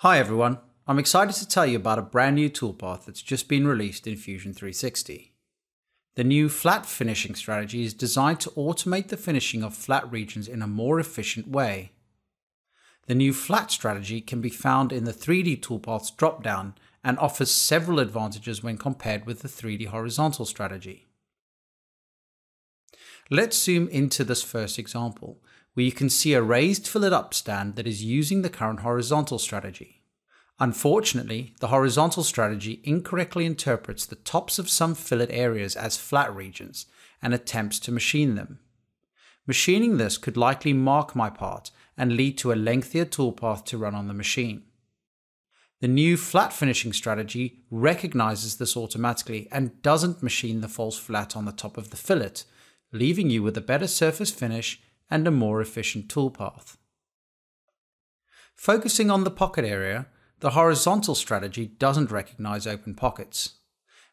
Hi everyone, I'm excited to tell you about a brand new toolpath that's just been released in Fusion 360. The new flat finishing strategy is designed to automate the finishing of flat regions in a more efficient way. The new flat strategy can be found in the 3D toolpaths dropdown and offers several advantages when compared with the 3D horizontal strategy. Let's zoom into this first example, where you can see a raised fillet up stand that is using the current horizontal strategy. Unfortunately, the horizontal strategy incorrectly interprets the tops of some fillet areas as flat regions and attempts to machine them. Machining this could likely mark my part and lead to a lengthier toolpath to run on the machine. The new flat finishing strategy recognizes this automatically and doesn't machine the false flat on the top of the fillet, leaving you with a better surface finish and a more efficient toolpath. Focusing on the pocket area, the horizontal strategy doesn't recognize open pockets.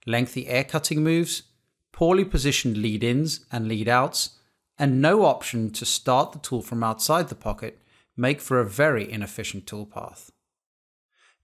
Lengthy air cutting moves, poorly positioned lead ins and lead outs, and no option to start the tool from outside the pocket make for a very inefficient toolpath.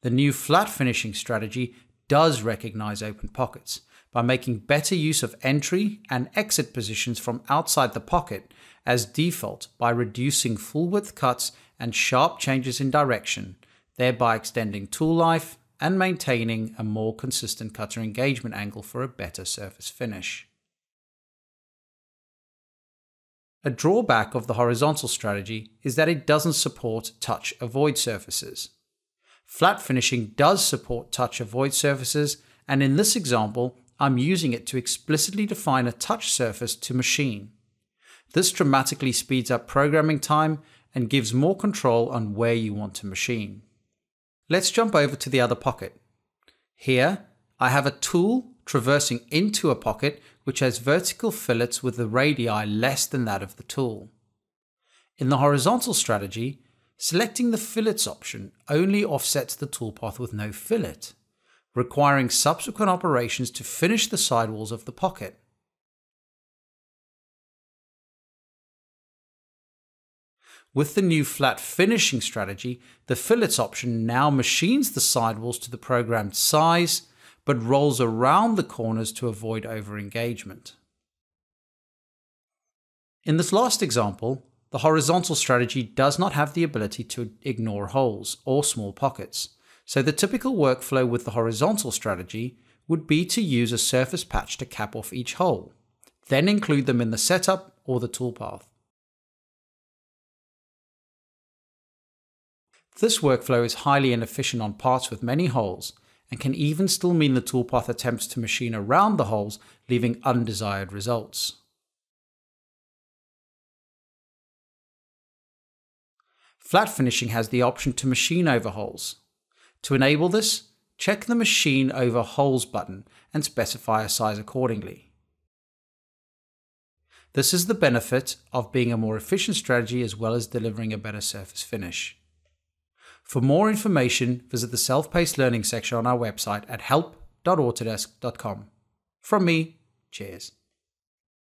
The new flat finishing strategy does recognize open pockets by making better use of entry and exit positions from outside the pocket as default by reducing full width cuts and sharp changes in direction, thereby extending tool life and maintaining a more consistent cutter engagement angle for a better surface finish. A drawback of the horizontal strategy is that it doesn't support touch avoid surfaces. Flat finishing does support touch avoid surfaces, and in this example, I'm using it to explicitly define a touch surface to machine. This dramatically speeds up programming time and gives more control on where you want to machine. Let's jump over to the other pocket. Here, I have a tool traversing into a pocket which has vertical fillets with the radii less than that of the tool. In the horizontal strategy, selecting the fillets option only offsets the toolpath with no fillet, requiring subsequent operations to finish the sidewalls of the pocket. With the new flat finishing strategy, the fillets option now machines the sidewalls to the programmed size, but rolls around the corners to avoid over-engagement. In this last example, the horizontal strategy does not have the ability to ignore holes or small pockets, so the typical workflow with the horizontal strategy would be to use a surface patch to cap off each hole, then include them in the setup or the toolpath. This workflow is highly inefficient on parts with many holes and can even still mean the toolpath attempts to machine around the holes, leaving undesired results. Flat finishing has the option to machine over holes. To enable this, check the Machine over Holes button and specify a size accordingly. This is the benefit of being a more efficient strategy as well as delivering a better surface finish. For more information, visit the self-paced learning section on our website at help.autodesk.com. From me, cheers.